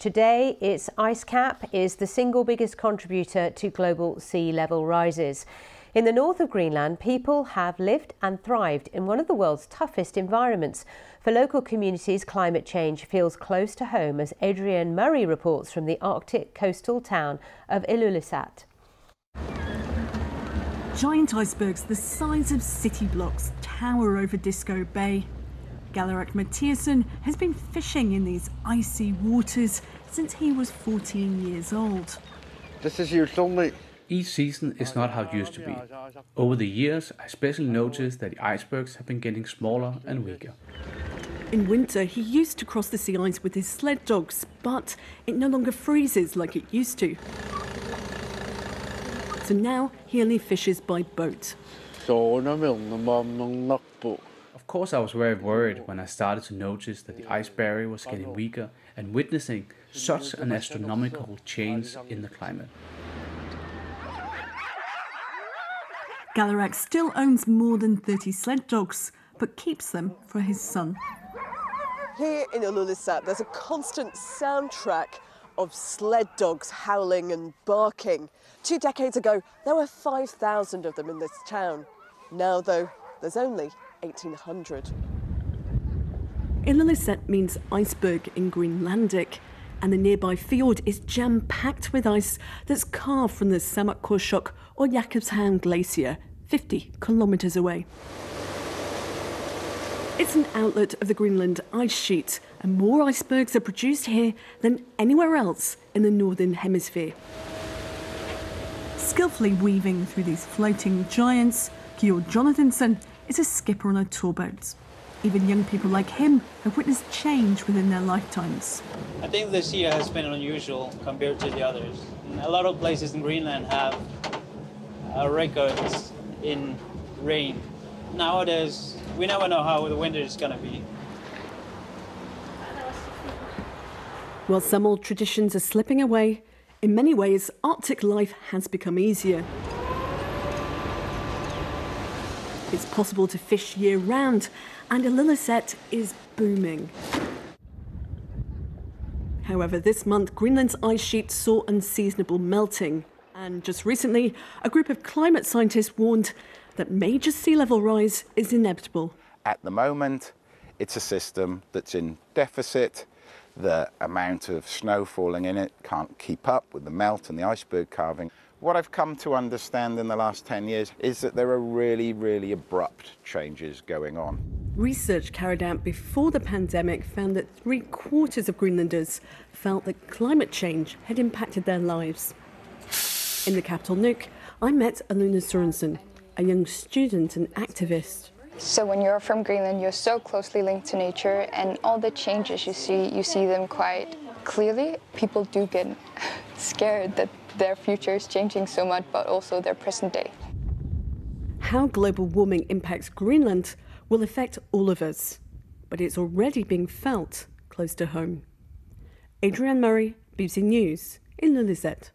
Today, its ice cap is the single biggest contributor to global sea level rises. In the north of Greenland, people have lived and thrived in one of the world's toughest environments. For local communities, climate change feels close to home, as Adrienne Murray reports from the Arctic coastal town of Ilulissat. Giant icebergs the size of city blocks tower over Disko Bay. Galarak Mathiasen has been fishing in these icy waters since he was 14 years old. This is your only. Each season is not how it used to be. Over the years, I especially noticed that the icebergs have been getting smaller and weaker. In winter, he used to cross the sea ice with his sled dogs, but it no longer freezes like it used to. So now he only fishes by boat. Of course, I was very worried when I started to notice that the ice barrier was getting weaker and witnessing such an astronomical change in the climate. Galarak still owns more than 30 sled dogs, but keeps them for his son. Here in Ilulissat, there's a constant soundtrack of sled dogs howling and barking. Two decades ago, there were 5,000 of them in this town. Now, though, there's only 1,800. Ilulissat means iceberg in Greenlandic, and the nearby fjord is jam packed with ice that's carved from the Sermeq Kujalleq or Jakobshavn Glacier, 50 kilometres away. It's an outlet of the Greenland ice sheet, and more icebergs are produced here than anywhere else in the Northern Hemisphere. Skillfully weaving through these floating giants, Georg Jonathanson is a skipper on a tour boat. Even young people like him have witnessed change within their lifetimes. I think this year has been unusual compared to the others. A lot of places in Greenland have uh, records in rain. Nowadays, we never know how the winter is going to be. While some old traditions are slipping away, in many ways, Arctic life has become easier. It's possible to fish year round, and Ilulissat is booming. However, this month, Greenland's ice sheet saw unseasonable melting. And just recently, a group of climate scientists warned that major sea level rise is inevitable. At the moment, it's a system that's in deficit. The amount of snow falling in it can't keep up with the melt and the iceberg carving. What I've come to understand in the last 10 years is that there are really, really abrupt changes going on. Research carried out before the pandemic found that three quarters of Greenlanders felt that climate change had impacted their lives. In the capital Nuuk, I met Aluna Sorensen, a young student and activist. So when you're from Greenland, you're so closely linked to nature, and all the changes you see, you see them quite clearly. People do get scared that their future is changing so much, but also their present day. How global warming impacts Greenland will affect all of us, but it's already being felt close to home. Adrienne Murray, BBC News, in Ilulissat.